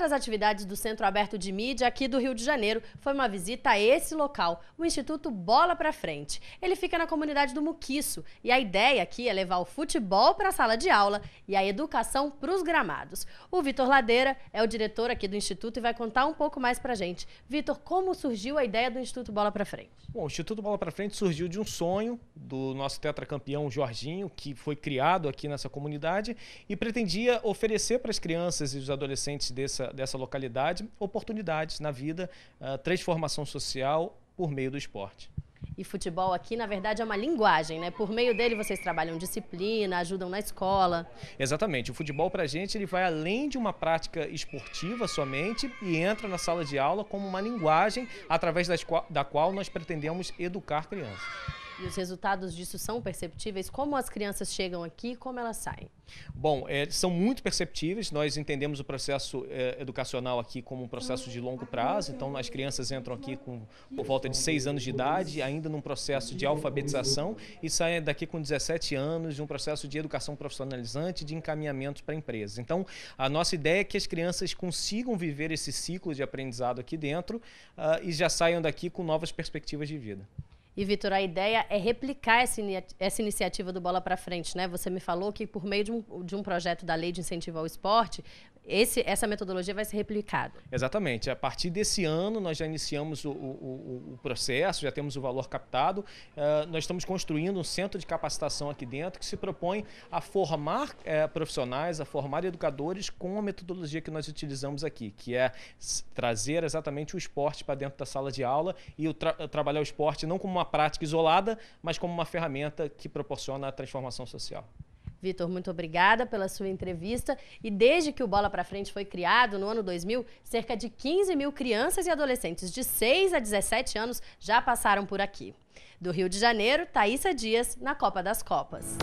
das atividades do Centro Aberto de Mídia aqui do Rio de Janeiro foi uma visita a esse local, o Instituto Bola para Frente. Ele fica na comunidade do Muquiço e a ideia aqui é levar o futebol para a sala de aula e a educação para os gramados. O Vitor Ladeira é o diretor aqui do Instituto e vai contar um pouco mais para gente. Vitor, como surgiu a ideia do Instituto Bola para Frente? Bom, o Instituto Bola para Frente surgiu de um sonho do nosso tetracampeão Jorginho, que foi criado aqui nessa comunidade e pretendia oferecer para as crianças e os adolescentes dessa, dessa localidade oportunidades na vida, uh, transformação social por meio do esporte. E futebol aqui, na verdade, é uma linguagem, né? Por meio dele vocês trabalham disciplina, ajudam na escola. Exatamente. O futebol pra gente, ele vai além de uma prática esportiva somente e entra na sala de aula como uma linguagem através da qual nós pretendemos educar crianças. E os resultados disso são perceptíveis? Como as crianças chegam aqui e como elas saem? Bom, é, são muito perceptíveis. Nós entendemos o processo é, educacional aqui como um processo de longo prazo. Então, as crianças entram aqui com por volta de 6 anos de idade, ainda num processo de alfabetização, e saem daqui com 17 anos de um processo de educação profissionalizante, de encaminhamento para empresas. Então, a nossa ideia é que as crianças consigam viver esse ciclo de aprendizado aqui dentro uh, e já saiam daqui com novas perspectivas de vida. E, Vitor, a ideia é replicar essa, essa iniciativa do Bola para Frente, né? Você me falou que por meio de um, de um projeto da Lei de Incentivo ao Esporte, esse, essa metodologia vai ser replicada. Exatamente. A partir desse ano, nós já iniciamos o, o, o processo, já temos o valor captado. Uh, nós estamos construindo um centro de capacitação aqui dentro que se propõe a formar uh, profissionais, a formar educadores com a metodologia que nós utilizamos aqui, que é trazer exatamente o esporte para dentro da sala de aula e tra trabalhar o esporte não como uma prática isolada, mas como uma ferramenta que proporciona a transformação social. Vitor, muito obrigada pela sua entrevista. E desde que o Bola para Frente foi criado, no ano 2000, cerca de 15 mil crianças e adolescentes de 6 a 17 anos já passaram por aqui. Do Rio de Janeiro, Thaisa Dias, na Copa das Copas.